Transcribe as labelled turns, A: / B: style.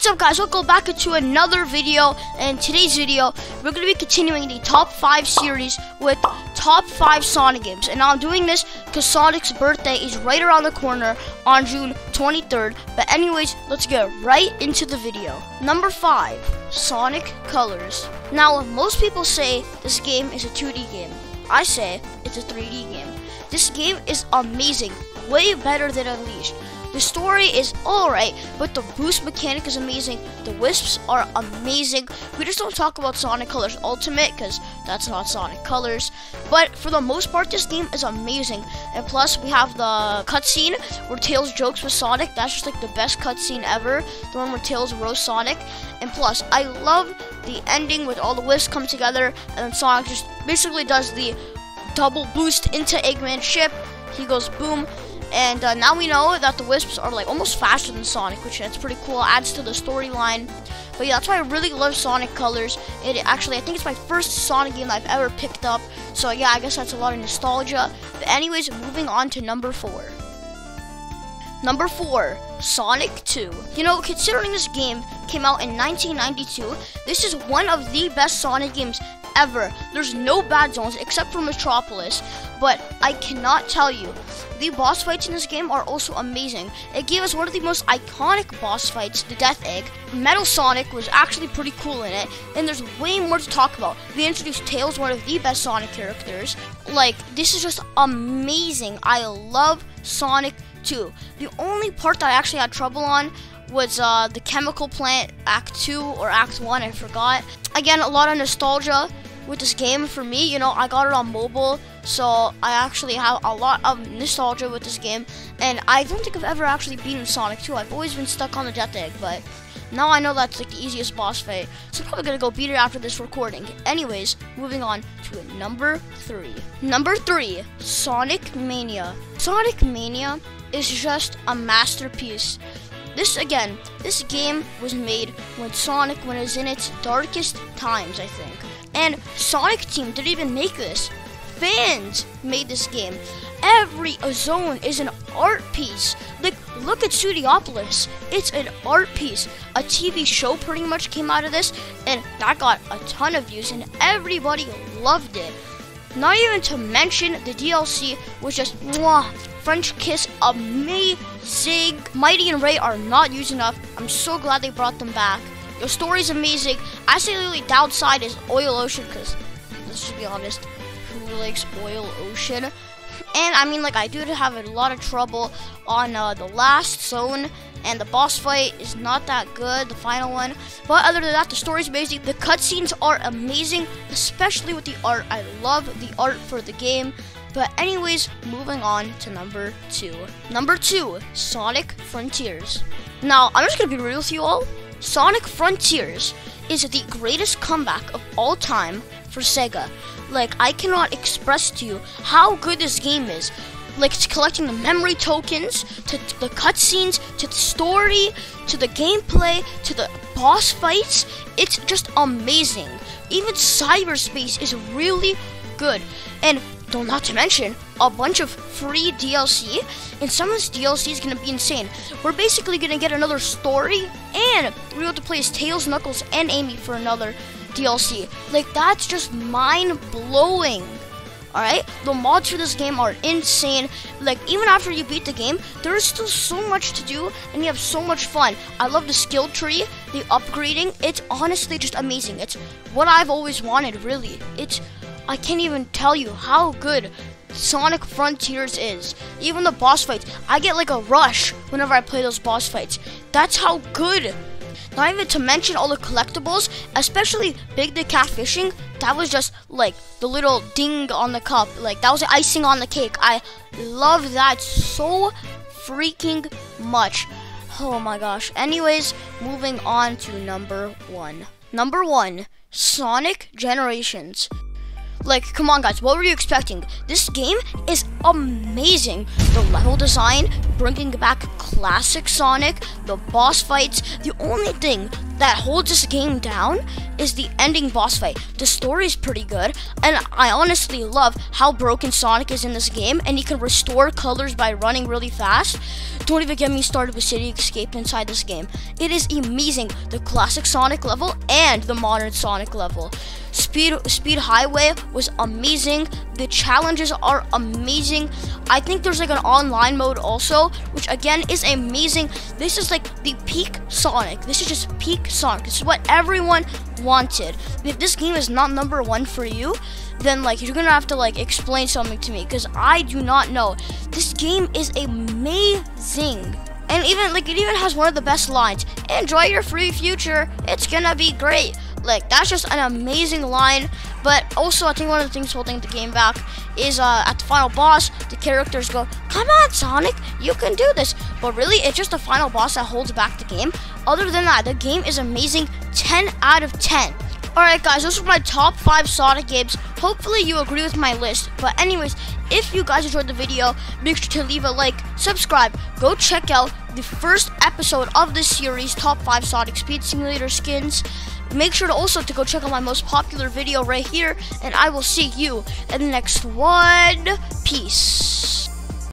A: What's up guys, welcome back to another video and today's video we're going to be continuing the top 5 series with top 5 Sonic games and I'm doing this because Sonic's birthday is right around the corner on June 23rd but anyways let's get right into the video. Number 5 Sonic Colors Now most people say this game is a 2D game. I say it's a 3D game. This game is amazing, way better than Unleashed. The story is alright, but the boost mechanic is amazing. The wisps are amazing. We just don't talk about Sonic Colors Ultimate because that's not Sonic Colors. But for the most part, this game is amazing. And plus, we have the cutscene where Tails jokes with Sonic. That's just like the best cutscene ever. The one where Tails roasts Sonic. And plus, I love the ending with all the wisps come together and then Sonic just basically does the double boost into Eggman's ship. He goes boom and uh, now we know that the Wisps are like almost faster than Sonic, which that's pretty cool. Adds to the storyline. But yeah, that's why I really love Sonic Colors. It actually, I think it's my first Sonic game I've ever picked up. So yeah, I guess that's a lot of nostalgia. But anyways, moving on to number four. Number 4, Sonic 2. You know, considering this game came out in 1992, this is one of the best Sonic games ever. There's no bad zones except for Metropolis, but I cannot tell you. The boss fights in this game are also amazing. It gave us one of the most iconic boss fights, the Death Egg. Metal Sonic was actually pretty cool in it, and there's way more to talk about. They introduced Tails, one of the best Sonic characters. Like, this is just amazing. I love Sonic 2. The only part that I actually had trouble on was uh, the chemical plant act 2 or act 1 i forgot again a lot of nostalgia with this game for me you know i got it on mobile so i actually have a lot of nostalgia with this game and i don't think i've ever actually beaten sonic 2 i've always been stuck on the death egg but now I know that's like the easiest boss fight, so I'm probably gonna go beat it after this recording. Anyways, moving on to number three. Number three, Sonic Mania. Sonic Mania is just a masterpiece. This again, this game was made when Sonic was in its darkest times, I think. And Sonic Team didn't even make this. Fans made this game. Every zone is an art piece. Like, look at Studiopolis. It's an art piece. A TV show pretty much came out of this, and that got a ton of views, and everybody loved it. Not even to mention the DLC was just mwah, French Kiss amazing. Mighty and Ray are not used enough. I'm so glad they brought them back. Your story's amazing. I say the downside is Oil Ocean because let's just be honest, who likes Oil Ocean? And I mean, like, I do have a lot of trouble on uh, the last zone, and the boss fight is not that good, the final one. But other than that, the story's amazing. The cutscenes are amazing, especially with the art. I love the art for the game. But anyways, moving on to number two. Number two, Sonic Frontiers. Now, I'm just gonna be real with you all. Sonic Frontiers is the greatest comeback of all time for Sega. Like, I cannot express to you how good this game is. Like, it's collecting the memory tokens, to the cutscenes, to the story, to the gameplay, to the boss fights. It's just amazing. Even cyberspace is really good. And don't not to mention a bunch of free DLC, and some of this DLC is gonna be insane. We're basically gonna get another story, and we're able to play as Tails, Knuckles, and Amy for another DLC. Like that's just mind blowing. Alright? The mods for this game are insane. Like, even after you beat the game, there is still so much to do, and you have so much fun. I love the skill tree, the upgrading. It's honestly just amazing. It's what I've always wanted, really. It's I can't even tell you how good Sonic Frontiers is. Even the boss fights, I get like a rush whenever I play those boss fights. That's how good. Not even to mention all the collectibles, especially Big the Cat Fishing. That was just like the little ding on the cup. Like that was the icing on the cake. I love that so freaking much. Oh my gosh. Anyways, moving on to number one. Number one, Sonic Generations. Like, come on, guys, what were you expecting? This game is amazing. The level design, bringing back classic Sonic, the boss fights. The only thing that holds this game down is the ending boss fight. The story is pretty good, and I honestly love how broken Sonic is in this game, and he can restore colors by running really fast. Don't even get me started with City Escape inside this game. It is amazing, the classic Sonic level and the modern Sonic level. Speed Speed Highway was amazing. The challenges are amazing. I think there's like an online mode also, which again is amazing. This is like the peak Sonic. This is just peak This is what everyone wanted. If this game is not number one for you, then like you're gonna have to like explain something to me because I do not know. This game is amazing. And even like it even has one of the best lines. Enjoy your free future. It's gonna be great. Like that's just an amazing line. But also, I think one of the things holding the game back is uh, at the final boss, the characters go, "Come on, Sonic, you can do this." But really, it's just the final boss that holds back the game. Other than that, the game is amazing. 10 out of 10. Alright guys, those are my top 5 Sonic games. Hopefully you agree with my list. But anyways, if you guys enjoyed the video, make sure to leave a like, subscribe, go check out the first episode of this series, Top 5 Sonic Speed Simulator Skins. Make sure to also to go check out my most popular video right here, and I will see you in the next one. Peace.